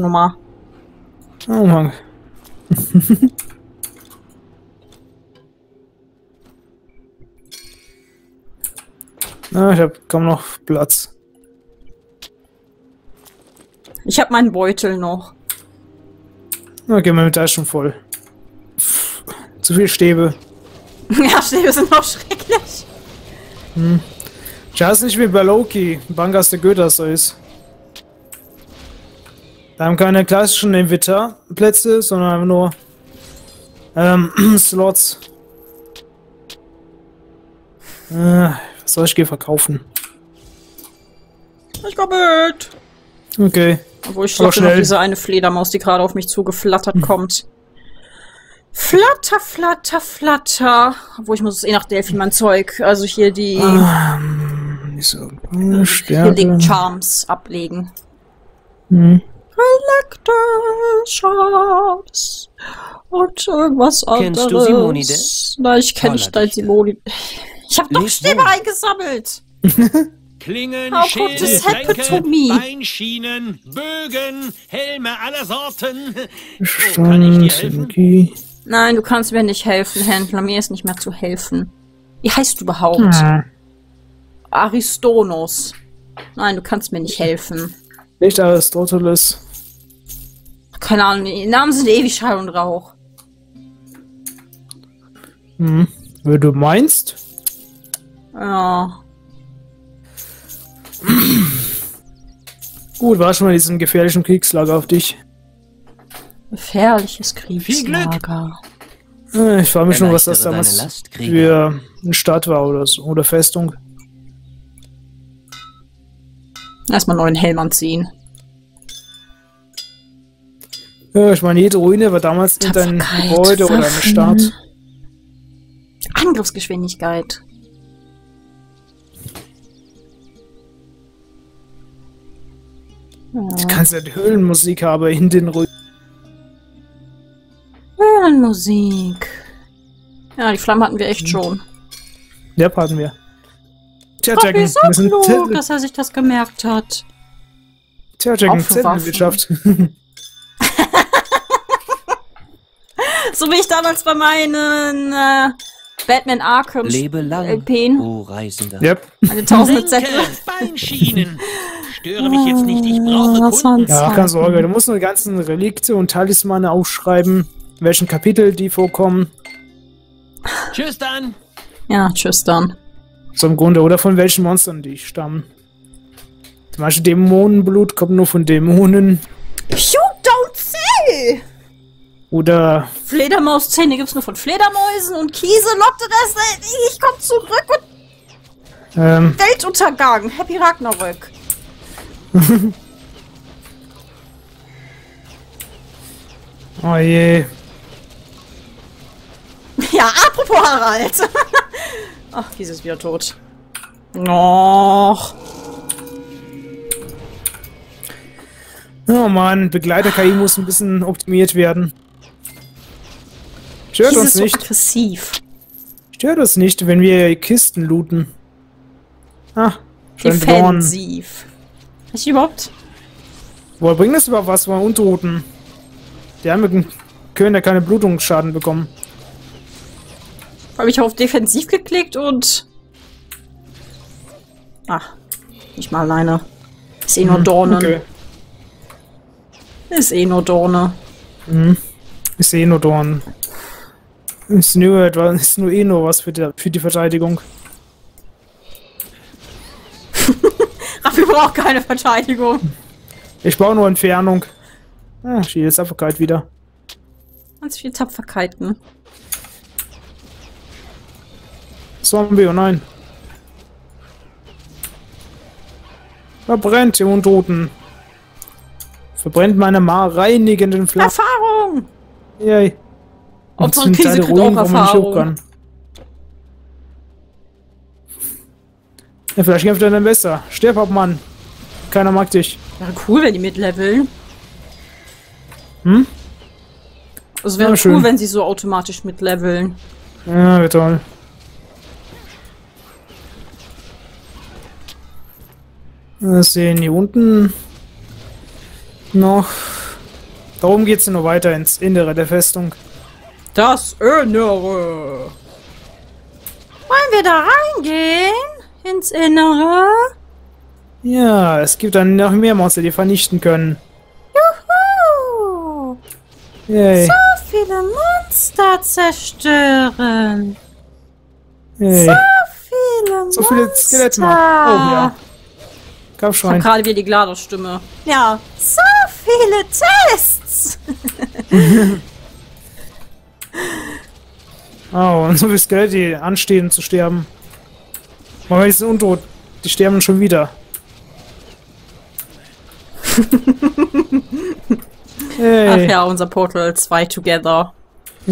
Nummer. Oh Mann. ah, ich habe kaum noch Platz. Ich habe meinen Beutel noch. Okay, meine Tasche schon voll. Pff, zu viel Stäbe. ja, Stäbe sind auch schrecklich. Hm. Ich weiß nicht wie bei Loki, Bangas der Götter so ist. Da haben keine klassischen Inventarplätze, sondern einfach nur ähm, Slots. Äh, was soll ich hier verkaufen? Ich komm mit. Okay. Obwohl ich dachte noch diese eine Fledermaus, die gerade auf mich zugeflattert hm. kommt. Flatter, flatter, flatter. Obwohl ich muss es eh nach Delphi mein Zeug. Also hier die um, ähm, so, Healing Charms ablegen. Hm. Collector Shops und irgendwas anderes. Kennst du Simonide? Nein, ich kenne nicht dein Simonide. Ich habe doch Stäbe eingesammelt. Klingen, How Schilde, could this happen Tränke, to me? Beinschienen, Bögen, Helme aller Sorten. Oh, kann ich dir helfen? Okay. Nein, du kannst mir nicht helfen, Händler. Mir ist nicht mehr zu helfen. Wie heißt du überhaupt? Hm. Aristonos. Nein, du kannst mir nicht helfen. Nicht Aristoteles. Keine Ahnung, die Namen sind ewig Schall und Rauch. Hm. Wie du meinst? Ja. Gut, war schon mal diesen gefährlichen Kriegslager auf dich. Gefährliches Kriegslager. Äh, Ich frage mich schon, was das damals für eine Stadt war oder so. Oder Festung. Erstmal neuen Helm anziehen. Ja, ich meine, jede Ruine war damals ein Gebäude oder eine Stadt. Angriffsgeschwindigkeit. Du kannst ja die Höhlenmusik haben in den Ruinen. Höhlenmusik. Ja, die Flamme hatten wir echt schon. Ja, hatten wir. Tja, Jack, wir sind klug, dass er sich das gemerkt hat. Tja, Jack, Zettelwirtschaft. so wie ich damals bei meinen äh, Batman Arkham Lebe lang, LPen. oh Reisender. Yep. Eine tausende Zettel. Beinschienen. Störe mich jetzt nicht, ich brauche Kunden. Ja, keine Sorge, du musst nur die ganzen Relikte und Talismane aufschreiben, in welchen Kapitel die vorkommen. Tschüss dann. Ja, tschüss dann. So im Grunde, oder von welchen Monstern die stammen. Zum Beispiel Dämonenblut kommt nur von Dämonen. Say! Oder. Fledermauszähne gibt's nur von Fledermäusen und Kiese lockte das. Ich komm zurück und. Ähm. Weltuntergang. Happy Ragnarök. oh je. Ja, apropos Harald. Ach, Kiese ist wieder tot. Noch. Oh man, Begleiter-KI muss ein bisschen optimiert werden. Stört Kiese uns ist so nicht. aggressiv. Stört uns nicht, wenn wir Kisten looten. Ah, schön Dorn. Defensiv. Ist überhaupt? Woher bringt das überhaupt was von Untoten? Die haben können ja keine Blutungsschaden bekommen. Habe ich auf Defensiv geklickt und... Ach, nicht mal alleine. Ist eh nur Hm, Dornen. Okay. Ist eh nur Dorne. Hm. Ist eh nur Dorn. Ist nur etwas, ist nur eh nur was für die, für die Verteidigung. Raffi braucht keine Verteidigung. Ich baue nur Entfernung. Ah, ist Tapferkeit wieder. Ganz viel Tapferkeiten. Zombie, oh nein. Verbrennt, ihr Untoten. Verbrennt meine Ma reinigenden Flammen. Erfahrung! Yay. Krise kleine kriegt auch Erfahrung. Ja, vielleicht kämpft er dann besser. Stirb ab, Mann. Keiner mag dich. Wäre cool, wenn die mitleveln. Hm? Es wäre Ja, cool, schön. wenn sie so automatisch mitleveln. Ja, wie toll. Wir sehen hier unten noch Darum geht's nur weiter ins Innere der Festung. Das Innere. Wollen wir da reingehen? Ins Innere? Ja, es gibt dann noch mehr Monster, die vernichten können. Juhu! Yay. So viele Monster zerstören. Yay. So viele So viele Skelette mal. Oh ja. Ich Kampfschwein. gerade wieder die GLaDOS-Stimme. Ja. So viele Tests. Oh, und so viele Skelette, die anstehen zu sterben. Aber die sind untot. Die sterben schon wieder. Ach hey. ja, unser Portal 2 Together.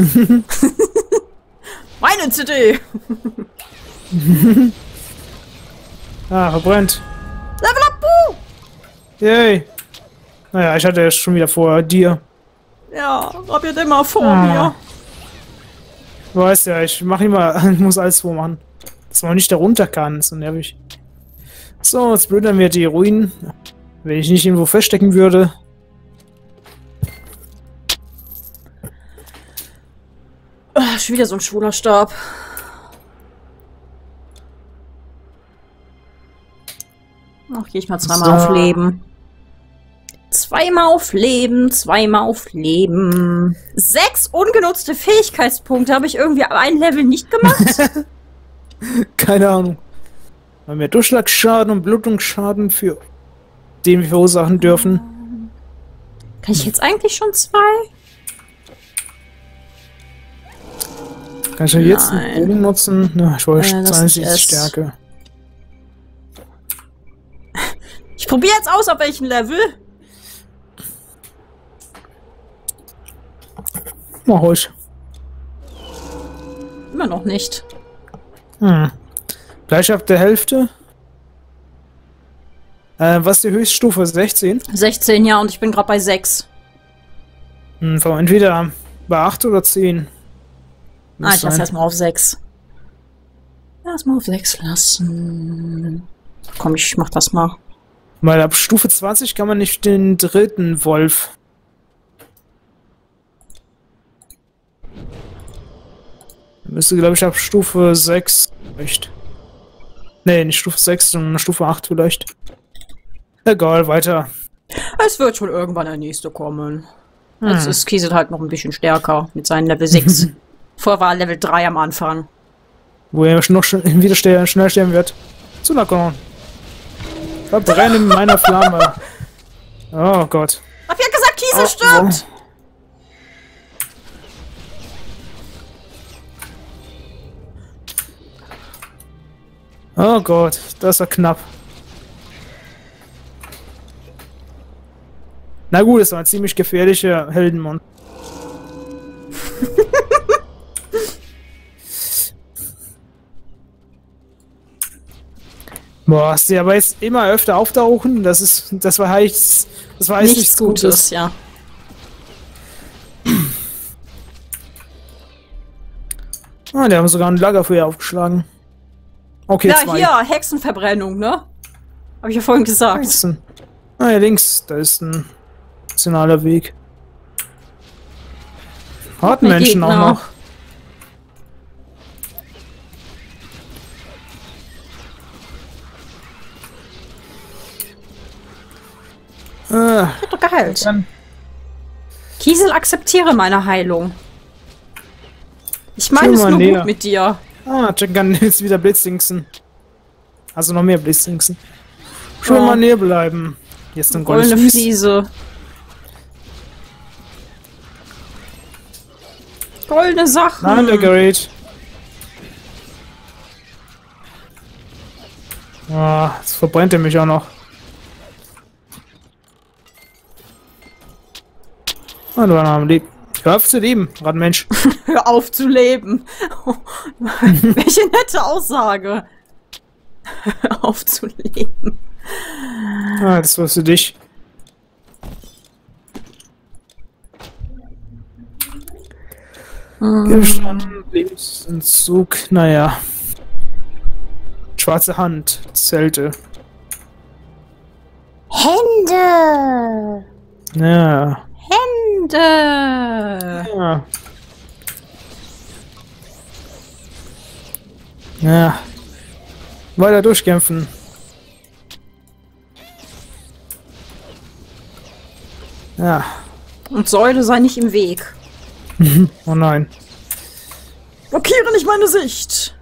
Meine CD. Ah, verbrennt. Level up, Boo. Yay. Naja, ich hatte es schon wieder vor dir. Ja, hab ihr immer vor Ah. mir. Du weißt ja, ich mach immer, muss alles vormachen. Dass man nicht da runter kann, ist so nervig. So, jetzt blödern wir die Ruinen. Wenn ich nicht irgendwo feststecken würde. Ah, schon wieder so ein schwuler Stab. Ach, geh ich mal zweimal So. auf Leben. Zweimal auf Leben, zweimal auf Leben. Sechs ungenutzte Fähigkeitspunkte habe ich irgendwie ein Level nicht gemacht. Keine Ahnung. Weil wir Durchschlagsschaden und Blutungsschaden für den wir verursachen dürfen. Kann ich jetzt eigentlich schon zwei? Kann ich ja jetzt einen Bogen nutzen? Na, ich wollte Äh, das 20 ist ist es. Stärke. Ich probiere jetzt aus, auf welchem Level. Mach ruhig. Immer noch nicht. Hm. Gleich ab der Hälfte. Äh, was ist die Höchststufe? 16? 16 ja und ich bin gerade bei 6. Hm, entweder bei 8 oder 10. Ah, Muss ich lass sein. erstmal auf 6. Erstmal auf 6 lassen. Komm, ich mach das mal. Weil ab Stufe 20 kann man nicht den dritten Wolf. Müsste, glaube ich, ab Stufe 6 vielleicht. Nee, nicht Stufe 6, sondern Stufe 8 vielleicht. Egal, weiter. Es wird schon irgendwann der nächste kommen. Hm. Jetzt ist Kiesel halt noch ein bisschen stärker mit seinem Level 6. Vorher war Level 3 am Anfang. Wo er noch wieder schnell sterben wird. Zu Nakon. Verbrenne in meiner Flamme. Oh Gott. Hab ja gesagt, Kiesel Oh, stirbt! Oh Gott, das war knapp. Na gut, es war ein ziemlich gefährlicher Heldenmond. Boah, hast du aber jetzt immer öfter auftauchen? Das ist, das war heißt, das war heißt Nichts Gutes, ja. Ah, die haben sogar ein Lagerfeuer aufgeschlagen. Okay, Ja, zwei. hier, Hexenverbrennung, ne? Hab ich ja vorhin gesagt. Hexen. Ah, ja, links, da ist ein nationaler Weg. Harten Menschen auch noch. Ah, Ich hab doch geheilt. dann, Kiesel, akzeptiere meine Heilung. Ich meine es nur näher. gut mit dir. Ah, kann jetzt wieder Blitzdingsen. Also noch mehr Blitzdingsen. Schön Ja. mal näher bleiben. Hier ist ein Goldene Fliese. Goldene Sachen. Nein, der gerät. Ah, jetzt verbrennt er mich auch noch. Ah, du war noch am Leben. Hör auf zu leben, Radmensch. Hör auf zu leben. Welche nette Aussage. Hör auf zu leben. Ah, das war für dich. Gegenstand, Lebensentzug, naja. Schwarze Hand, Zelte. Hände. Ja. Feinde! Ja. Ja. Weiter durchkämpfen. Ja. Und Säule sei nicht im Weg. Oh nein. Blockiere nicht meine Sicht!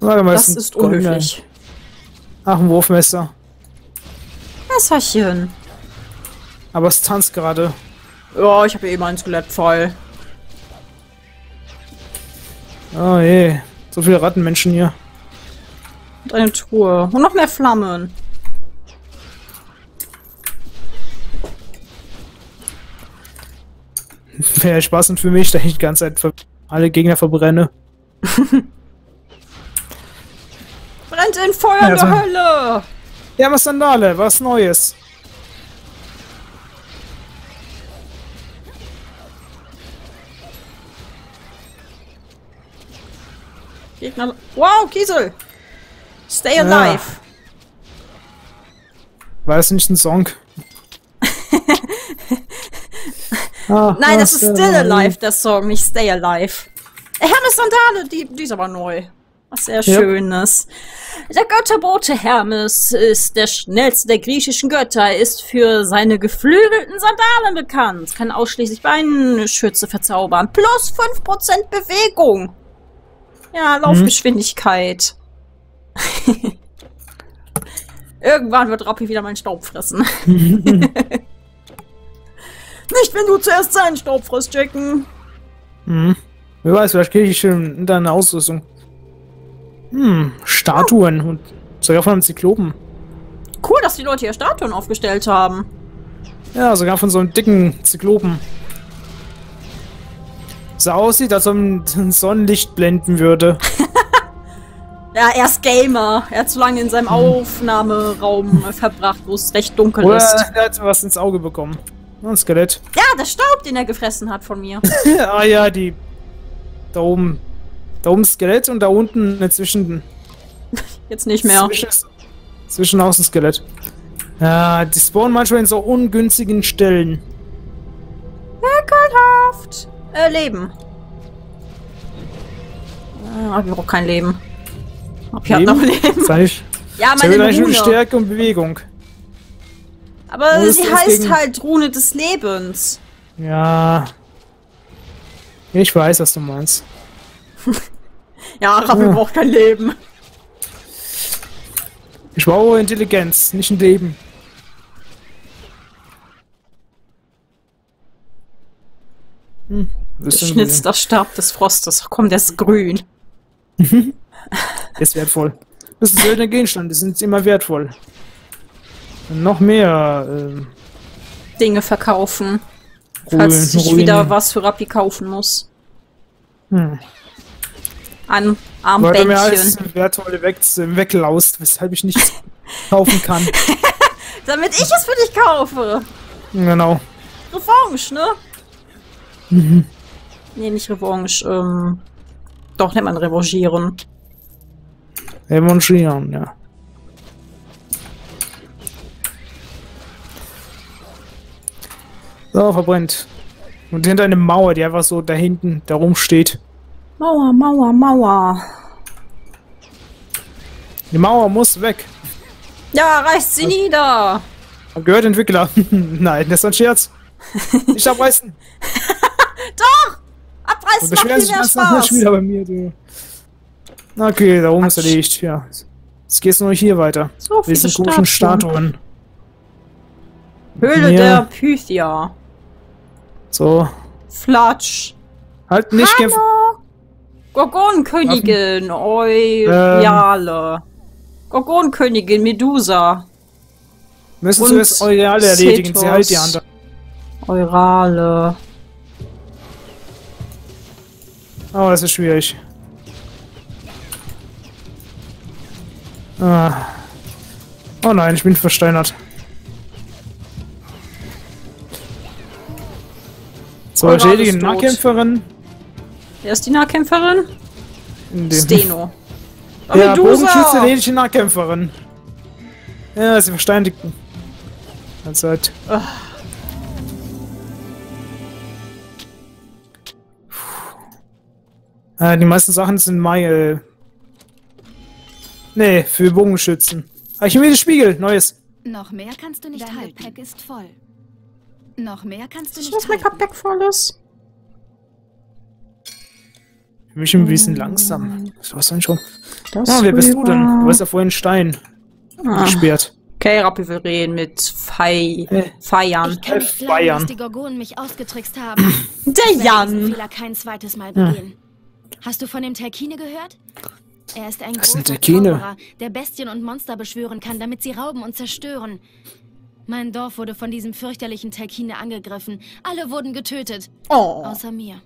Warte mal, Das ist unhöflich. Ach, ein Wurfmesser. Messerchen. Aber es tanzt gerade. Ja, ich habe eben ein Skelett voll. Oh je. So viele Rattenmenschen hier. Und eine Truhe. Und noch mehr Flammen. Wäre Spaß und für mich, da ich die ganze Zeit alle Gegner verbrenne. Brennt in Feuer Ja, der Hölle! Ja, was Sandale, was Neues. Gegner. Wow, Kiesel! Stay alive! War das nicht ein Song? Ah, Nein, das was, ist äh, Still Alive, der Song, nicht Stay Alive. Äh, Hermes Sandale, die, die ist aber neu. Was sehr Ja. Schönes. Der Götterbote Hermes ist der schnellste der griechischen Götter, Er ist für seine geflügelten Sandalen bekannt, kann ausschließlich Beinschütze verzaubern. Plus 5% Bewegung. Ja, Laufgeschwindigkeit. Irgendwann wird Rappi wieder meinen Staub fressen. Nicht, wenn du zuerst seinen Staub frisst, Jacken. Hm. Wer weiß, vielleicht kriege ich schon in deine Ausrüstung. Hm, Statuen und sogar von einem Zyklopen. Cool, dass die Leute hier Statuen aufgestellt haben. Ja, sogar von so einem dicken Zyklopen. So aussieht, als ob ein Sonnenlicht blenden würde. Ja, er ist Gamer. Er hat zu lange in seinem Aufnahmeraum äh, verbracht, wo es recht dunkel Oder ist. er hat was ins Auge bekommen. Ein Skelett. Ja, der Staub, den er gefressen hat von mir. ah ja, die. Da oben. Da oben Skelett und da unten inzwischen. Jetzt nicht mehr. Zwischen, zwischen auch ein Skelett. Ja, die spawnen manchmal in so ungünstigen Stellen. Ekelhaft. Äh, Leben. Ah, ich brauche kein Leben. Ich hab noch Leben. Ich. Ja, meine nur Rune. Stärke und Bewegung. Aber Wo sie heißt gegen- halt Rune des Lebens. Ja. Ich weiß, was du meinst. Ja, Rappi Ja. braucht kein Leben. Ich brauche Intelligenz, nicht ein Leben. Hm, Du schnitzt das Stab des Frostes. Ach Komm, der ist grün. ist wertvoll. Das ist ein seltener Gegenstand, die sind immer wertvoll. Und noch mehr ähm, Dinge verkaufen. Ruinen, Falls ich Ruinen. wieder was für Rappi kaufen muss. Hm. An Weil du mir Armbändchen. alles wertvolle weg, weglaust, weshalb ich nichts kaufen kann. Damit ich es für dich kaufe. Genau. Revanche, ne? Mhm. Nee, nicht Revanche. Ähm, doch, nennt man Revanchieren. Revanchieren, ja. So, verbrennt. Und hinter eine Mauer, die einfach so da hinten, da rumsteht. Mauer, Mauer, Mauer. Die Mauer muss weg. Ja, reißt sie nieder. Hab gehört, Entwickler. Nein, das ist ein Scherz. Nicht abreißen. Doch! Abreißen macht nach Spaß. Spieler bei mir, du. Okay, da oben ist erledigt, ja. Jetzt geht's nur hier weiter. So viele Diese komischen Statuen. Statuen. Höhle Ja. der Pythia. So. Flatsch. Halt nicht. Hallo. Gorgonenkönigin, Ähm. Euryale. Gorgonenkönigin, Medusa. Müssen Und zuerst Eureale erledigen. Sie Cetos. halt die anderen. Eurale. Oh, das ist schwierig. Ah. Oh nein, ich bin versteinert. So, ist tot. Nahkämpferin. Wer ist die Nahkämpferin? Steno. Oh, Ja, Bogenschütze erledige Nahkämpferin. Ja, sie versteinigten. Also halt. Äh, die meisten Sachen sind Mai. Nee, für Bogenschützen. Archimedes Spiegel, neues. Noch mehr kannst du nicht Dein halten. Gepäck ist voll. Noch mehr kannst du Ich nicht weiß, mein halten. Gepäck voll ist. Für mich ein bisschen langsam. Was soll ich schon? Das Ah, wer bist du denn? Du hast ja vorhin Stein Ah. gesperrt. Okay, Rappi will reden mit Fei Äh. Feiern. Ich kann nicht glauben, Bayern. dass die Gorgonen mich ausgetrickst haben. Der Ich werde Jan. Fehler kein zweites Mal begehen. Hast du von dem Telkine gehört? Er ist ein ist großer? Zauberer, der Bestien und Monster beschwören kann, damit sie rauben und zerstören. Mein Dorf wurde von diesem fürchterlichen Telkine angegriffen. Alle wurden getötet, Oh, außer mir.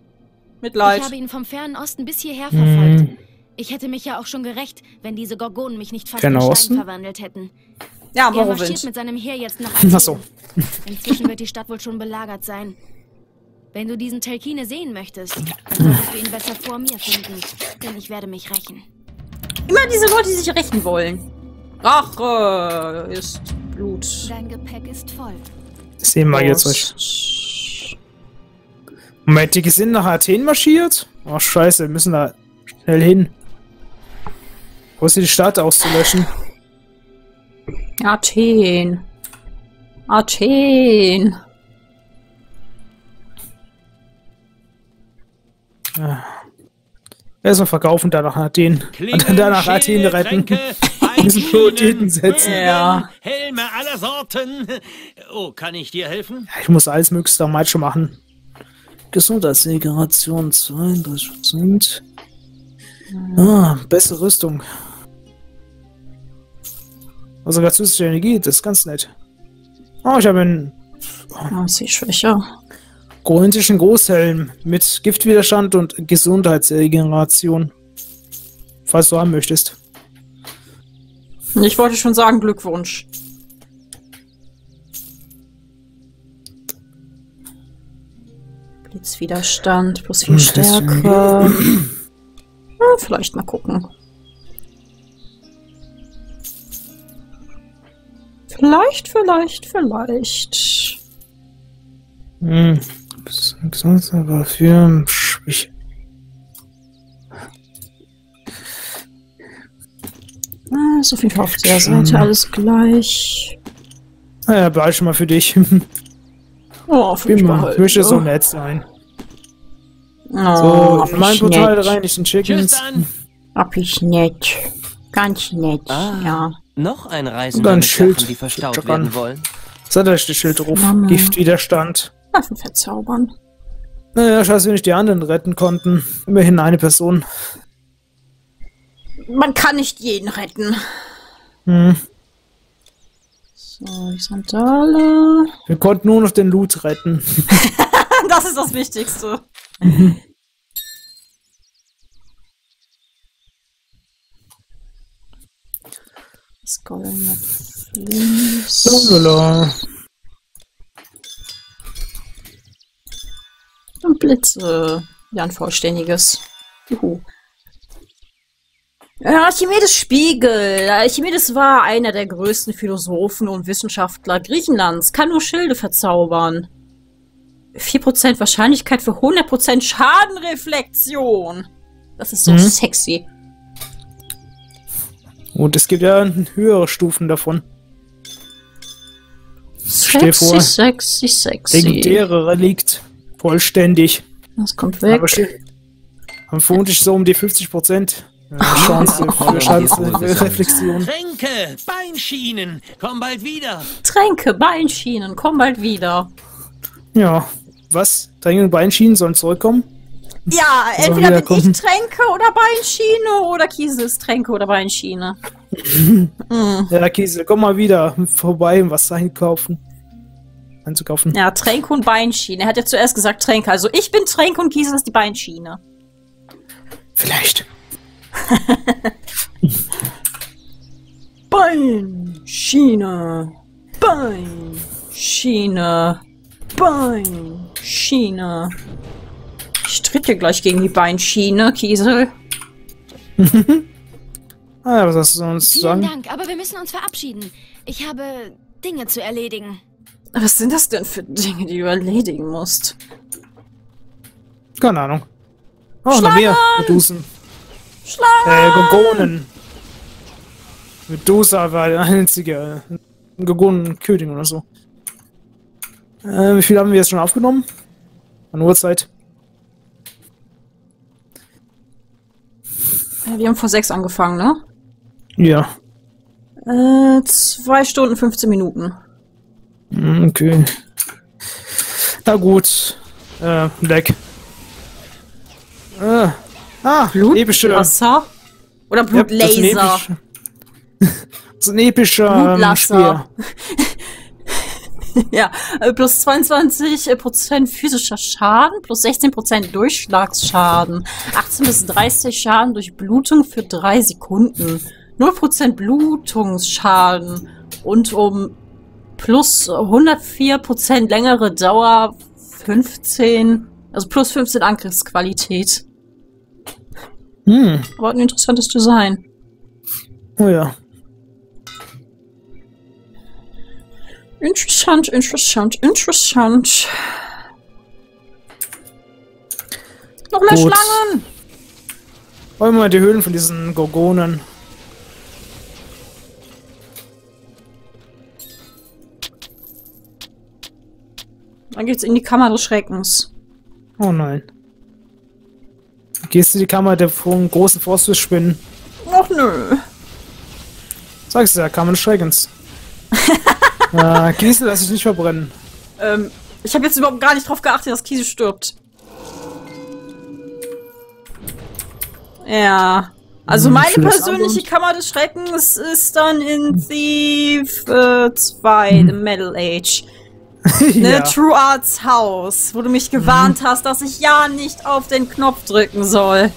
Mitleid. Ich habe ihn vom fernen Osten bis hierher verfolgt. Hm. Ich hätte mich ja auch schon gerecht, wenn diese Gorgonen mich nicht fast in Stein Osten? verwandelt hätten. Ja, Er marschiert Morrowind. mit seinem Heer jetzt nach Ach so. Inzwischen wird die Stadt wohl schon belagert sein. Wenn du diesen Telkine sehen möchtest, dann solltest du ihn besser vor mir finden, denn ich werde mich rächen. Immer diese Leute, die sich rächen wollen. Rache ist Blut. Dein Gepäck ist voll. Sehen wir jetzt euch. euch. Moment, die sind nach Athen marschiert? Oh, scheiße, wir müssen da schnell hin. Wo ist die Stadt auszulöschen? Athen. Athen. Erstmal verkaufen, danach Athen. Und dann danach Athen retten. Diesen Prioritäten setzen. Ja. Helme aller Sorten. Oh, kann ich dir helfen? Ich muss alles möglichst am schon machen. Gesundheitsdegeneration 32%. Ah, bessere Rüstung. Also sogar zusätzliche Energie, das ist ganz nett. Oh, ich habe einen Ah, sie ist schwächer. Korinthischen Großhelm mit Giftwiderstand und Gesundheitsregeneration. Falls du haben möchtest. Ich wollte schon sagen, Glückwunsch. Blitzwiderstand plus viel Hm, Stärke. Ja, vielleicht mal gucken. Vielleicht, vielleicht, vielleicht. Hm. Sonst aber für Schwäche. Ah, jeden Fall auf der Seite alles gleich. Naja, behalte schon mal für dich. Oh, für mich immer, ich möchte so nett sein. Oh, So, in mein ich Portal nett. rein, nicht in Tschüss Chickens. Hab ich nett. Ganz nett, Ah. ja. Noch ein Und Reisender ein mit Schild Sachen, die verstaut dran. werden wollen. Was hat das Schild drauf? Giftwiderstand. Waffen verzaubern. Naja, scheiße, wenn nicht die anderen retten konnten. Immerhin eine Person. Man kann nicht jeden retten. Hm. So, die Sandale. Wir konnten nur noch den Loot retten. Das ist das Wichtigste. Das goldene Vlies. Lala. Und Blitze. Ja, ein vollständiges. Juhu. Ja, Archimedes Spiegel. Archimedes war einer der größten Philosophen und Wissenschaftler Griechenlands. Kann nur Schilde verzaubern. 4% Wahrscheinlichkeit für 100% Schadenreflexion. Das ist so Mhm. sexy. Und es gibt ja höhere Stufen davon. Stell Sexy, vor. sexy, sexy. Legendäre Relikt. Vollständig. Das kommt weg. Aber steht. Haben vermutlich so um die 50% äh, Chance für Schadensreflexion. Tränke, Beinschienen, komm bald wieder. Tränke, Beinschienen, komm bald wieder. Ja. Was? Drängen und Beinschienen sollen zurückkommen? Ja, entweder bin ich Tränke oder Beinschiene oder Kiesel ist Tränke oder Beinschiene. mm. Ja, Kiesel, komm mal wieder vorbei, um was einkaufen. Einzukaufen. Ja, Tränke und Beinschiene. Er hat ja zuerst gesagt Tränke. Also ich bin Tränke und Kiesel ist die Beinschiene. Vielleicht. Beinschiene. Beinschiene. Beinschiene. Ich tritt dir gleich gegen die Beinschiene, Kiesel. Ah, was hast du sonst zu Vielen sagen? Dank, aber wir müssen uns verabschieden. Ich habe Dinge zu erledigen. Was sind das denn für Dinge, die du erledigen musst? Keine Ahnung. Oh, noch mehr Medusen. Schlangen! Äh, Gorgonen. Medusa war der einzige. Äh, Ein Gorgonen König oder so. Äh, wie viel haben wir jetzt schon aufgenommen? An Uhrzeit? Wir haben vor sechs angefangen, ne? Ja. Äh, zwei Stunden, 15 Minuten. Hm, Okay. Na gut. Äh, weg. Äh. Ah, epische. Wasser? Oder Ja, Blutlaser? Das ist ein epischer ähm. Speer. ja, äh, plus 22 Prozent physischer Schaden, plus 16% Durchschlagsschaden, 18 bis 30 Schaden durch Blutung für 3 Sekunden, 0% Blutungsschaden und um plus 104% längere Dauer 15, also plus 15 Angriffsqualität. Hm. Aber ein interessantes Design. Oh ja. Interessant, interessant, interessant. Noch mehr Gut. Schlangen! Wollen wir mal die Höhlen von diesen Gorgonen. Dann geht's in die Kammer des Schreckens. Oh nein. Gehst du die Kammer der großen Forstwiss spinnen? Och nö. Sagst du ja, Kammer des Schreckens. äh, Kiesel lass dich nicht verbrennen. Ähm, ich habe jetzt überhaupt gar nicht drauf geachtet, dass Kiesel stirbt. Ja. Also Hm, meine persönliche. Kammer des Schreckens ist dann in Thief äh, 2, The Metal Age. Ne, ja. True Arts Haus, wo du mich gewarnt hast, dass ich ja nicht auf den Knopf drücken soll.